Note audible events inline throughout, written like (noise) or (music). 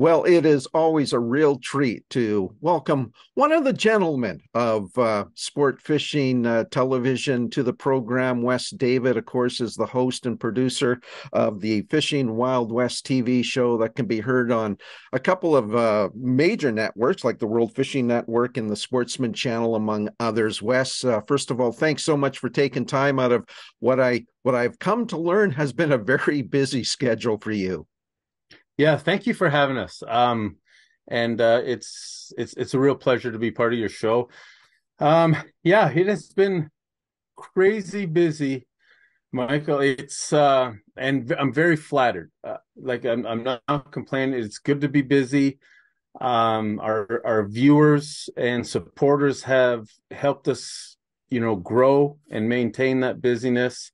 Well, it is always a real treat to welcome one of the gentlemen of uh, sport fishing uh, television to the program. Wes David, of course, is the host and producer of the Fishing Wild West TV show that can be heard on a couple of uh, major networks like the World Fishing Network and the Sportsman Channel, among others. Wes, uh, first of all, thanks so much for taking time out of what I what I've come to learn has been a very busy schedule for you. Yeah, thank you for having us. Um, and uh, it's it's it's a real pleasure to be part of your show. Um, yeah, it has been crazy busy, Michael. It's uh, and I'm very flattered. Uh, like I'm I'm not complaining. It's good to be busy. Um, our our viewers and supporters have helped us, you know, grow and maintain that busyness.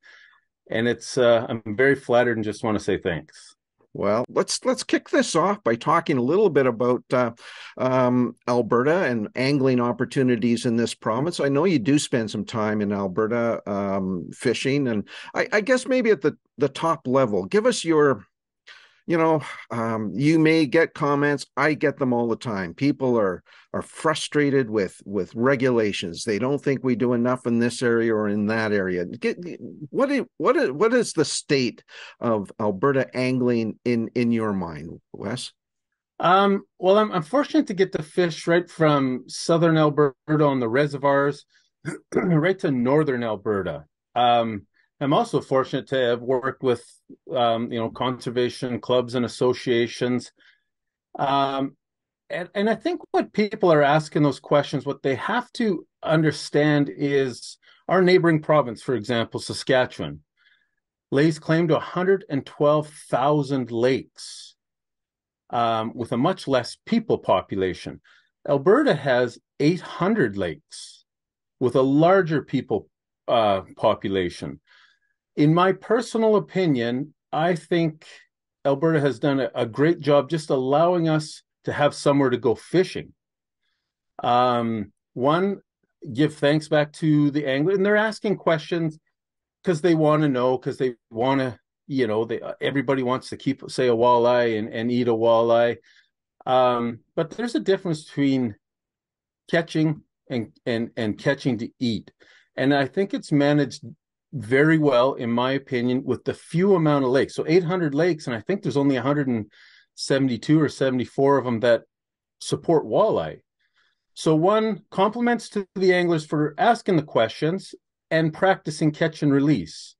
And it's uh, I'm very flattered and just want to say thanks. Well, let's let's kick this off by talking a little bit about uh, um, Alberta and angling opportunities in this province. I know you do spend some time in Alberta um, fishing, and I, I, guess maybe at the the top level, give us your you know, um, you may get comments. I get them all the time. People are are frustrated with with regulations. They don't think we do enough in this area or in that area. Get, what what is, what is the state of Alberta angling in in your mind, Wes? Um, well, I'm, I'm fortunate to get the fish right from southern Alberta on the reservoirs, (clears throat) right to northern Alberta. Um, I'm also fortunate to have worked with, um, you know, conservation clubs and associations. Um, and, and I think what people are asking those questions, what they have to understand is our neighboring province, for example, Saskatchewan, lays claim to 112,000 lakes um, with a much less people population. Alberta has 800 lakes with a larger people uh, population in my personal opinion, I think Alberta has done a, a, great job just allowing us to have somewhere to go fishing. Um, one, give thanks back to the angler, and they're asking questions because they want to know, because they want to, you know, they everybody wants to keep say a walleye and, and eat a walleye. Um, but there's a difference between catching and and and catching to eat, and I think it's managed very well, in my opinion, with the few amount of lakes. So 800 lakes, and I think there's only 172 or 74 of them that support walleye. So one compliments to the anglers for asking the questions and practicing catch and release.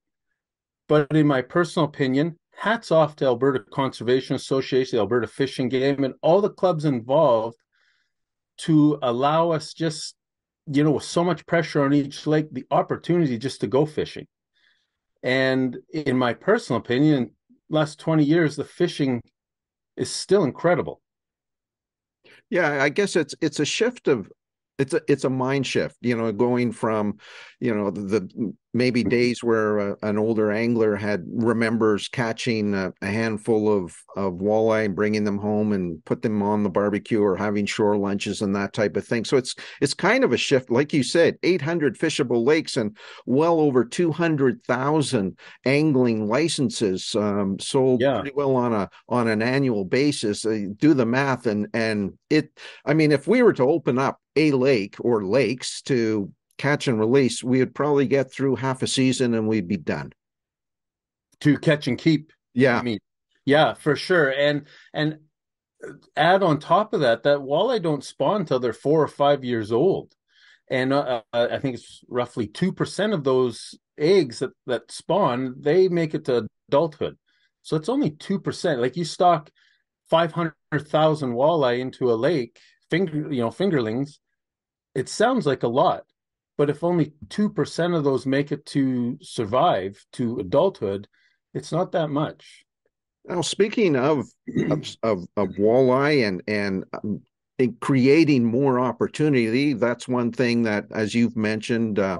But in my personal opinion, hats off to Alberta Conservation Association, the Alberta Fishing Game, and all the clubs involved to allow us just you know, with so much pressure on each lake, the opportunity just to go fishing. And in my personal opinion, last 20 years, the fishing is still incredible. Yeah, I guess it's it's a shift of it's a it's a mind shift you know going from you know the, the maybe days where uh, an older angler had remembers catching a, a, handful of of walleye and bringing them home and put them on the barbecue or having shore lunches and that type of thing. So it's it's kind of a shift. Like you said 800 fishable lakes and well over 200,000 angling licenses um, sold yeah. pretty well on a on an annual basis. Uh, do the math and and it i mean if we were to open up a lake or lakes to catch and release, we would probably get through half a season and we'd be done. To catch and keep. Yeah. I mean, yeah, for sure. And and add on top of that, that walleye don't spawn until they're four or five years old. And uh, uh I think it's roughly 2% of those eggs that, that spawn, they make it to adulthood. So it's only 2%. Like you stock 500,000 walleye into a lake, finger, you know, fingerlings, it sounds like a lot, but if only 2% of those make it to survive to adulthood, it's not that much. Now, speaking of of, (clears throat) of, of walleye and and um, creating more opportunity, that's one thing that, as you've mentioned, uh,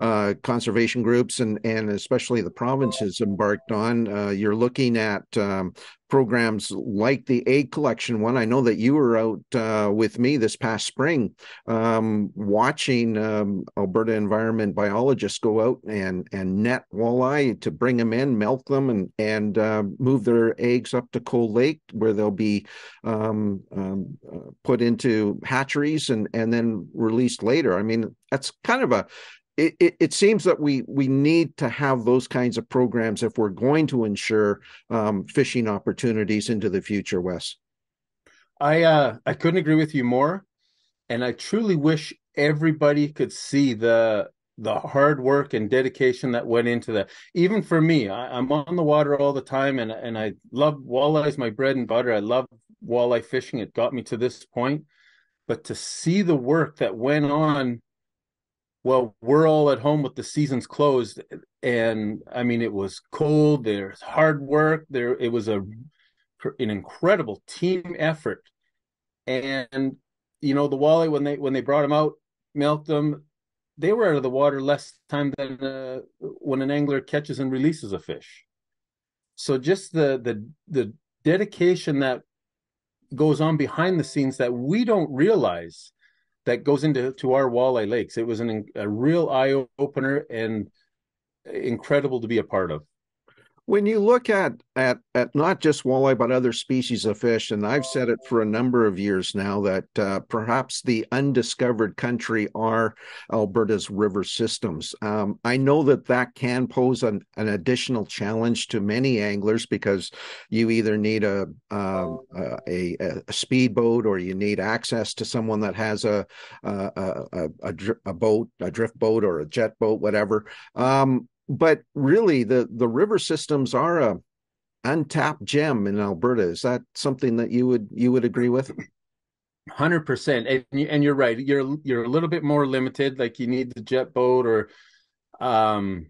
uh, conservation groups and and especially the provinces embarked on. Uh, you're looking at um, programs like the egg collection one. I know that you were out uh, with me this past spring, um, watching um, Alberta environment biologists go out and and net walleye to bring them in, milk them, and and uh, move their eggs up to Cold Lake where they'll be um, um uh, put into hatcheries and and then released later. I mean, that's kind of a it, it, it, seems that we we need to have those kinds of programs if we're going to ensure um, fishing opportunities into the future, Wes. I uh, I couldn't agree with you more, and I truly wish everybody could see the the hard work and dedication that went into that. Even for me, I, am on the water all the time, and and I love walleyes, my bread and butter. I love walleye fishing. It got me to this point, but to see the work that went on well, we're all at home with the seasons closed, and I mean it was cold. There's hard work. There, it was a an incredible team effort, and you know the walleye when they when they brought them out, milked them, they were out of the water less time than uh, when an angler catches and releases a fish. So just the the the dedication that goes on behind the scenes that we don't realize that goes into to our walleye lakes. It was an, a real eye opener and incredible to be a part of when you look at at at not just walleye but other species of fish and i've said it for a number of years now that uh, perhaps the undiscovered country are alberta's river systems. Um, i know that that can pose an, an additional challenge to many anglers because you either need a um, a, a, speedboat or you need access to someone that has a a, a, a, a boat a drift boat or a jet boat whatever. Um, but really the the river systems are a untapped gem in Alberta. Is that something that you would you would agree with? Hundred percent, and and you're right. You're you're a little bit more limited. Like you need the jet boat, or, um,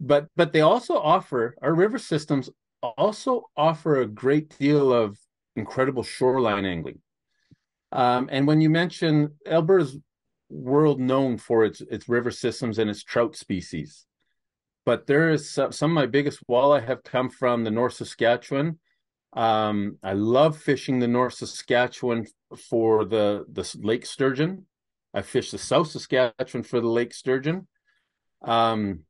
but but they also offer our river systems also offer a great deal of incredible shoreline angling. Um, and when you mention Alberta's world known for its its river systems and its trout species, but there is some, some of my biggest walleye have come from the North Saskatchewan. Um, I love fishing the North Saskatchewan for the the lake sturgeon. I fish the South Saskatchewan for the lake sturgeon. Um,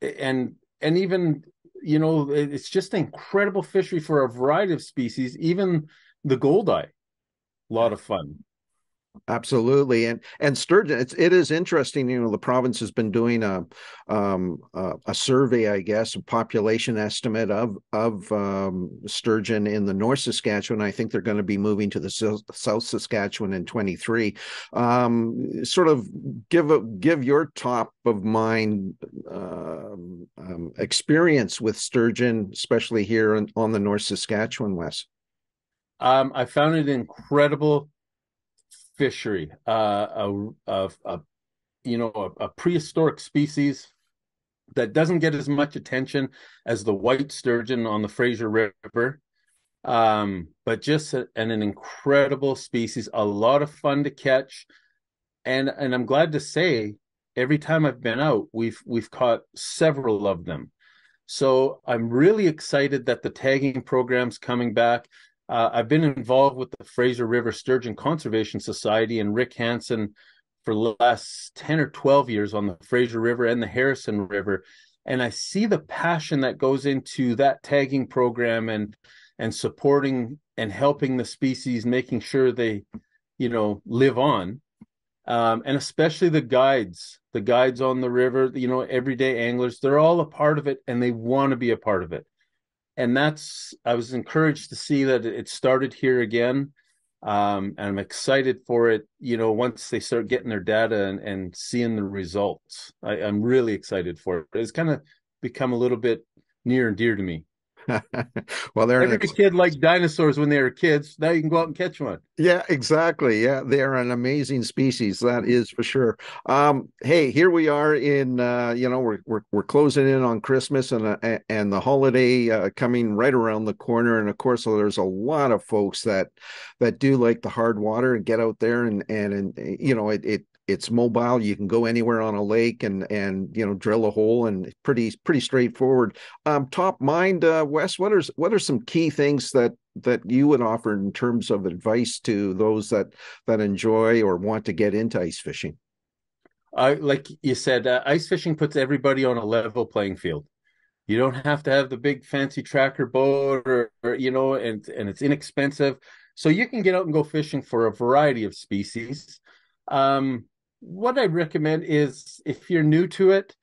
and and even you know it's just incredible fishery for a variety of species. Even the goldeye, a lot of fun. Absolutely, and and sturgeon. It's it is interesting. You know, the province has been doing a um, a, survey, I guess, a population estimate of of um, sturgeon in the North Saskatchewan. I think they're going to be moving to the South Saskatchewan in twenty three. Um, sort of give a give your top of mind uh, experience with sturgeon, especially here on the North Saskatchewan Wes. Um, I found it incredible fishery, uh, a, a, a you know a, a, prehistoric species that doesn't get as much attention as the white sturgeon on the Fraser River, um, but just a, and an incredible species, a lot of fun to catch, and and I'm glad to say every time I've been out, we've we've caught several of them. So I'm really excited that the tagging program's coming back. Uh, I've been involved with the Fraser River Sturgeon Conservation Society and Rick Hansen for the last 10 or 12 years on the Fraser River and the Harrison River. And I see the passion that goes into that tagging program and and supporting and helping the species, making sure they, you know, live on. Um, and especially the guides, the guides on the river, you know, everyday anglers, they're all a part of it and they want to be a part of it and that's I was encouraged to see that it started here again. Um, and I'm excited for it. You know, once they start getting their data and, and seeing the results, I, I'm really excited for it. It's kind of become a little bit near and dear to me. (laughs) well, they're every ex- kid liked dinosaurs when they were kids. Now you can go out and catch one. Yeah, exactly. Yeah, they are an amazing species. That is for sure. Um, hey, here we are in. Uh, you know, we're we're we're closing in on Christmas and uh, and the holiday uh, coming right around the corner. And of course, there's a lot of folks that that do like the hard water and get out there and and and you know it it it's mobile. You can go anywhere on a lake and and you know drill a hole and pretty pretty straightforward. Um, top mind, uh, Wes. What are what are some key things that that you would offer in terms of advice to those that that enjoy or want to get into ice fishing? I like you said, uh, ice fishing puts everybody on a level playing field. You don't have to have the big fancy tracker boat or, or you know, and and it's inexpensive. So you can get out and go fishing for a variety of species. Um, what I recommend is if you're new to it,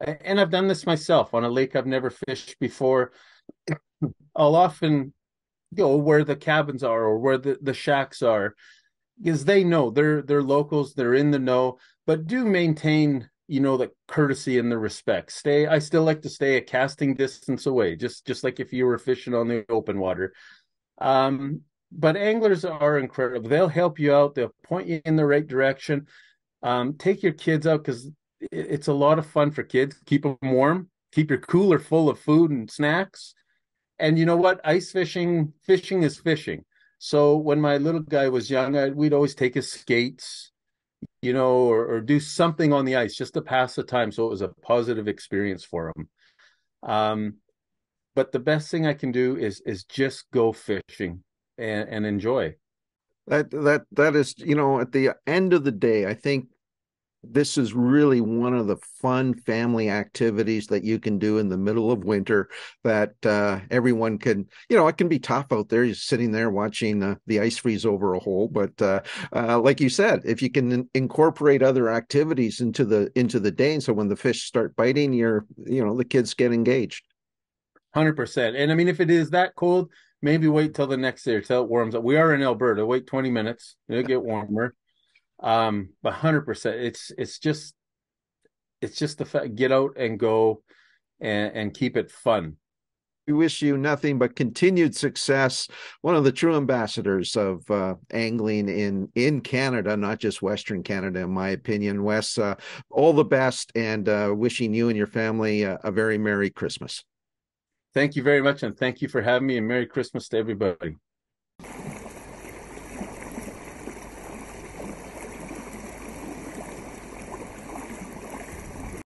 and I've done this myself on a lake I've never fished before, (clears throat) I'll often go where the cabins are or where the, the shacks are because they know they're they're locals, they're in the know, but do maintain you know the courtesy and the respect. Stay i still like to stay a casting distance away just just like if you were fishing on the open water. Um but anglers are incredible. They'll help you out they'll point you in the right direction um take your kids out because it's a lot of fun for kids keep them warm keep your cooler full of food and snacks and you know what ice fishing fishing is fishing so when my little guy was young I, we'd always take his skates you know, or, or do something on the ice just to pass the time. So it was a positive experience for him. Um, but the best thing I can do is is just go fishing and, and enjoy. That that that is, you know, at the end of the day, I think this is really one of the fun family activities that you can do in the middle of winter that uh, everyone can you know it can be tough out there you're sitting there watching uh, the ice freeze over a hole but uh, uh like you said if you can in- incorporate other activities into the into the day and so when the fish start biting you're you know the kids get engaged. 100% and i mean if it is that cold maybe wait till the next day till it warms up we are in alberta wait 20 minutes it'll get warmer um, but hundred percent, it's it's just it's just the fact get out and go and, and keep it fun. We wish you nothing but continued success. One of the true ambassadors of uh, angling in in Canada, not just Western Canada, in my opinion. Wes, uh, all the best, and uh, wishing you and your family a very merry Christmas. Thank you very much, and thank you for having me. And Merry Christmas to everybody.